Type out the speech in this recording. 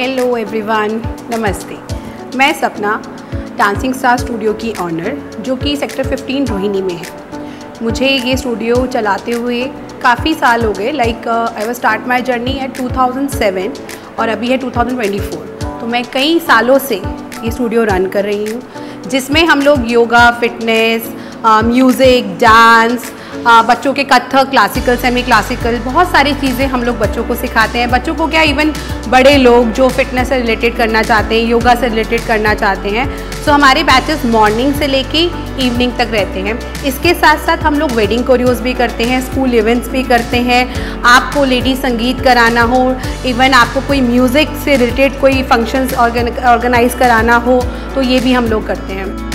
Everyone नमस्ते। मैं Sapna dancing star studio की ऑनर जो कि सेक्टर 15 रोहिणी में है। मुझे ये स्टूडियो चलाते हुए काफ़ी साल हो गए। Like I was start my journey at 2007 और अभी है 2024 तो मैं कई सालों से ये स्टूडियो रन कर रही हूँ, जिसमें हम लोग योगा फिटनेस म्यूज़िक डांस बच्चों के कथक क्लासिकल सेमी क्लासिकल बहुत सारी चीज़ें हम लोग बच्चों को सिखाते हैं। बच्चों को क्या इवन बड़े लोग जो फिटनेस से रिलेटेड करना चाहते हैं योगा से रिलेटेड करना चाहते हैं सो हमारे बैचेस मॉर्निंग से लेके इवनिंग तक रहते हैं। इसके साथ साथ हम लोग वेडिंग कोरियोज भी करते हैं स्कूल इवेंट्स भी करते हैं। आपको लेडी संगीत कराना हो इवन आपको कोई म्यूज़िक से रिलेटेड कोई फ़ंक्शंस ऑर्गेनाइज कराना हो तो ये भी हम लोग करते हैं।